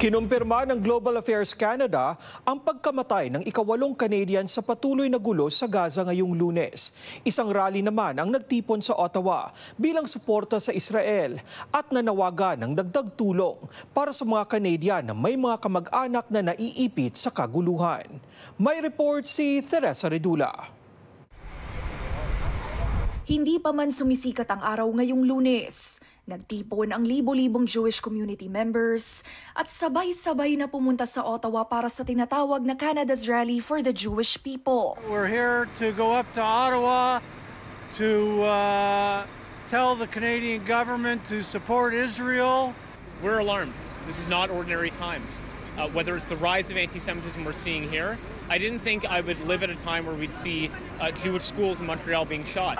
Kinumpirma ng Global Affairs Canada ang pagkamatay ng ikawalong Canadian sa patuloy na gulo sa Gaza ngayong lunes. Isang rally naman ang nagtipon sa Ottawa bilang suporta sa Israel at nanawagan ng dagdag tulong para sa mga Canadian na may mga kamag-anak na naiipit sa kaguluhan. May report si Teresa Redula. Hindi pa man sumisikat ang araw ngayong lunes. Nagtipon ang libo-libong Jewish community members at sabay-sabay na pumunta sa Ottawa para sa tinatawag na Canada's Rally for the Jewish People. We're here to go up to Ottawa to uh, tell the Canadian government to support Israel. We're alarmed. This is not ordinary times. Uh, whether it's the rise of anti-Semitism we're seeing here, I didn't think I would live at a time where we'd see uh, Jewish schools in Montreal being shot.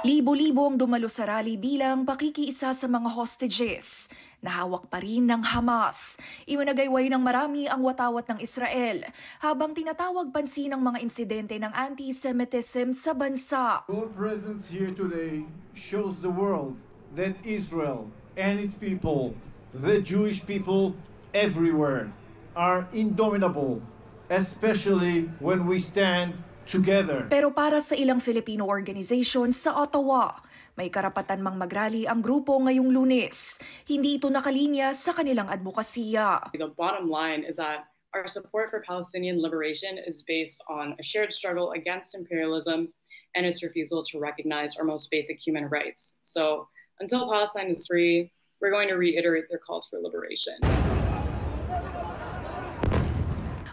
Libo-libo ang dumalo sa rally bilang pakikiisa sa mga hostages na hawak pa rin ng Hamas. Iwanagayway ng marami ang watawat ng Israel habang tinatawag pansin ng mga insidente ng anti-Semitism sa bansa. Your presence here today shows the world that Israel and its people, the Jewish people everywhere, are indomitable, especially when we stand together. Pero para sa ilang Filipino organization sa Ottawa, may karapatan mang magrally ang grupo ngayong lunes. Hindi ito nakalinya sa kanilang advokasya. The bottom line is that our support for Palestinian liberation is based on a shared struggle against imperialism and its refusal to recognize our most basic human rights. So until Palestine is free, we're going to reiterate their calls for liberation.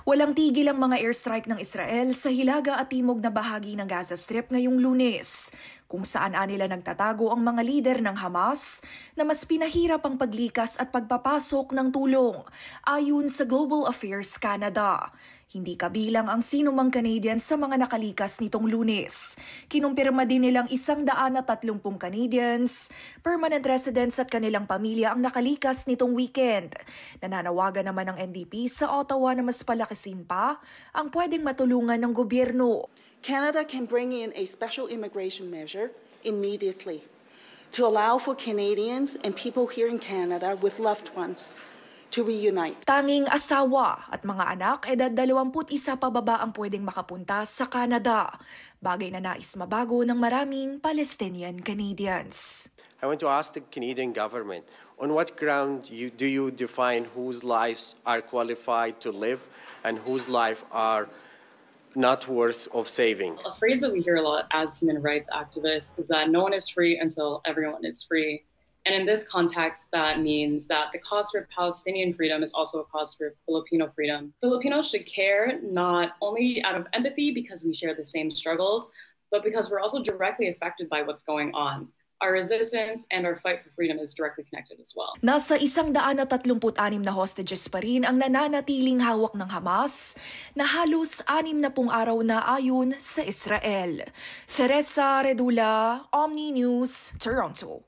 Walang tigil ang mga airstrike ng Israel sa hilaga at timog na bahagi ng Gaza Strip ngayong lunes, kung saan anila nagtatago ang mga lider ng Hamas na mas pinahirap ang paglikas at pagpapasok ng tulong, ayon sa Global Affairs Canada. Hindi kabilang ang sinumang Canadian sa mga nakalikas nitong lunes. Kinumpirma din nilang isang daan na tatlumpung Canadians, permanent residents at kanilang pamilya ang nakalikas nitong weekend. Nananawagan naman ng NDP sa Ottawa na mas palakisin pa ang pwedeng matulungan ng gobyerno. Canada can bring in a special immigration measure immediately to allow for Canadians and people here in Canada with loved ones to reunite. Tanging asawa at mga anak edad 21 pababa ang pwedeng makapunta sa Canada. Bagay na nais mabago ng maraming Palestinian Canadians. I want to ask the Canadian government, on what ground you, do you define whose lives are qualified to live and whose life are not worth of saving? A phrase that we hear a lot as human rights activists is that no one is free until everyone is free. And in this context, that means that the cause for Palestinian freedom is also a cause for Filipino freedom. Filipinos should care not only out of empathy because we share the same struggles, but because we're also directly affected by what's going on. Our resistance and our fight for freedom is directly connected as well. Nasa isang daan na tatlumput-anim na hostages pa rin ang nananatiling hawak ng Hamas na halos anim na pung araw na ayon sa Israel. Teresa Redula, Omni News, Toronto.